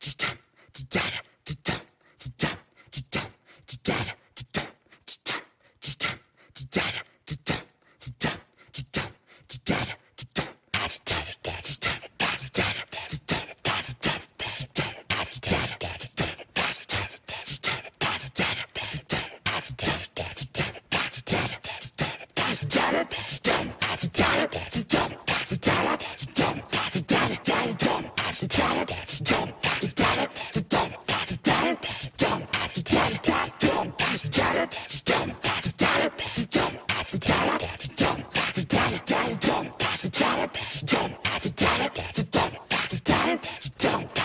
Dada, dada, dada, dada, dada, dada, dada, Don't